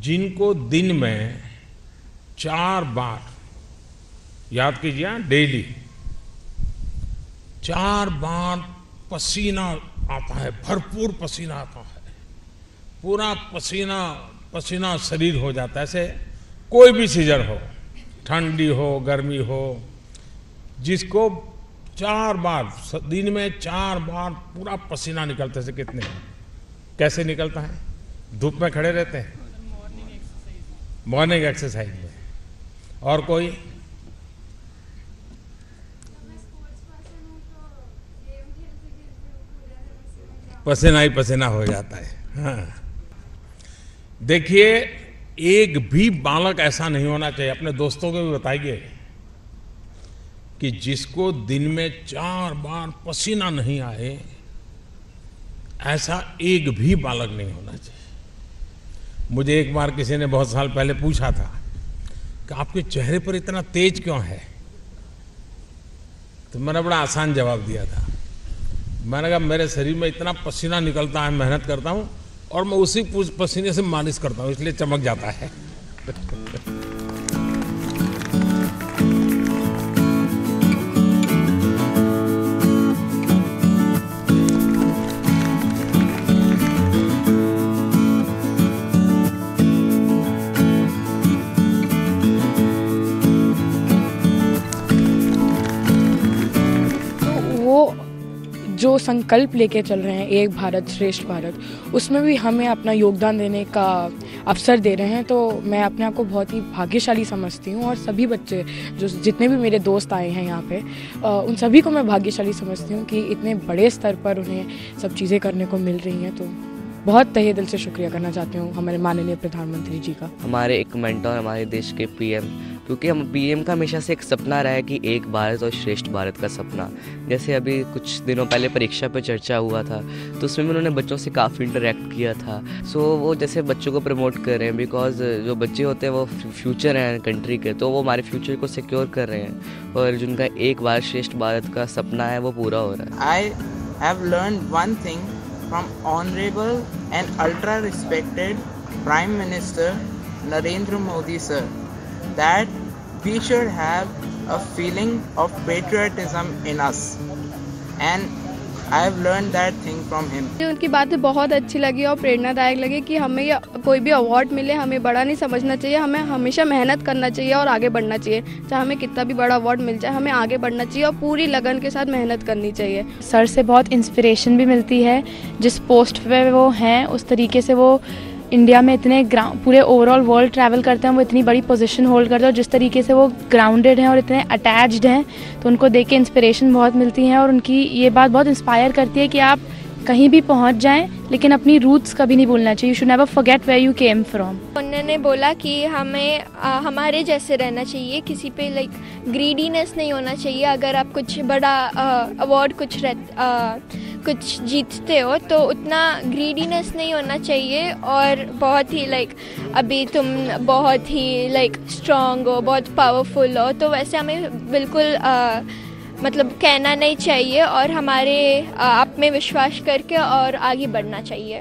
जिनको दिन में चार बार याद कीजिए हाँ, डेली चार बार पसीना आता है भरपूर पसीना आता है। पूरा पसीना पसीना शरीर हो जाता है। ऐसे कोई भी सीज़न हो ठंडी हो गर्मी हो जिसको चार बार दिन में चार बार पूरा पसीना निकलते से कितने? कैसे निकलता है? धूप में खड़े रहते हैं। मॉर्निंग एक्सरसाइज में। और कोई? पसीना ही पसीना हो जाता है। हाँ। देखिए, एक भी बालक ऐसा नहीं होना चाहिए। अपने दोस्तों को भी बताइए कि जिसको दिन में चार बार पसीना नहीं आए, ऐसा एक भी बालक नहीं होना चाहिए। मुझे एक बार किसी ने बहुत साल पहले पूछा था कि आपके चेहरे पर इतना तेज क्यों है? तो मैंने बड़ा आसान जवाब दिया था। मैंने कहा, मेरे शरीर में इतना पसीना निकलता है, मेहनत करता हूँ और मैं उसी पसीने से मालिश करता हूँ, इसलिए चमक जाता है। जो संकल्प लेके चल रहे हैं, एक भारत श्रेष्ठ भारत, उसमें भी हमें अपना योगदान देने का अवसर दे रहे हैं। तो मैं अपने आप को बहुत ही भाग्यशाली समझती हूँ और सभी बच्चे जो जितने भी मेरे दोस्त आए हैं यहाँ पे उन सभी को मैं भाग्यशाली समझती हूँ कि इतने बड़े स्तर पर उन्हें सब चीज़ें करने को मिल रही हैं। तो बहुत तहे दिल से शुक्रिया करना चाहती हूँ हमारे माननीय प्रधानमंत्री जी का। हमारे एक मेंटर, हमारे देश के पीएम क्योंकि हम पीएम का हमेशा से एक सपना रहा है कि एक भारत और श्रेष्ठ भारत का सपना। जैसे अभी कुछ दिनों पहले परीक्षा पे चर्चा हुआ था तो उसमें भी उन्होंने बच्चों से काफ़ी इंटरेक्ट किया था। सो वो जैसे बच्चों को प्रमोट कर रहे हैं बिकॉज़ जो बच्चे होते हैं, वो फ्यूचर हैं कंट्री के तो वो हमारे फ्यूचर को सिक्योर कर रहे हैं। और जिनका एक भारत श्रेष्ठ भारत का सपना है, वो पूरा हो रहा है। आई have learned one thing from Honorable and ultra respected Prime Minister Narendra Modi, sir. That we should have a feeling of patriotism in us. And I have learned that thing from him. मुझे उनकी बातें बहुत अच्छी लगी और प्रेरणादायक लगी कि हमें ये कोई भी अवार्ड मिले हमें बड़ा नहीं समझना चाहिए हमें हमेशा मेहनत करना चाहिए और आगे बढ़ना चाहिए। चाहे हमें कितना भी बड़ा अवार्ड मिल जाए हमें आगे बढ़ना चाहिए और पूरी लगन के साथ मेहनत करनी चाहिए। सर से बहुत इंस्पिरेशन भी मिलती है जिस पोस्ट पे वो हैं उस तरीके से वो इंडिया में इतने पूरे ओवरऑल वर्ल्ड ट्रैवल करते हैं, वो इतनी बड़ी पोजीशन होल्ड करते हैं और जिस तरीके से वो ग्राउंडेड हैं और इतने अटैच्ड हैं तो उनको देख के इंस्पिरेशन बहुत मिलती है और उनकी ये बात बहुत इंस्पायर करती है कि आप कहीं भी पहुँच जाएँ लेकिन अपनी रूट्स कभी नहीं भूलना चाहिए। You should never forget where you came from उन्होंने बोला कि हमें आ, हमारे जैसे रहना चाहिए किसी पे लाइक ग्रीडीनेस नहीं होना चाहिए। अगर आप कुछ बड़ा अवार्ड कुछ रह आ, कुछ जीतते हो तो उतना ग्रीडीनेस नहीं होना चाहिए और बहुत ही लाइक अभी तुम बहुत ही लाइक स्ट्रांग हो बहुत पावरफुल हो तो वैसे हमें बिल्कुल आ, मतलब कहना नहीं चाहिए और हमारे आप में विश्वास करके और आगे बढ़ना चाहिए।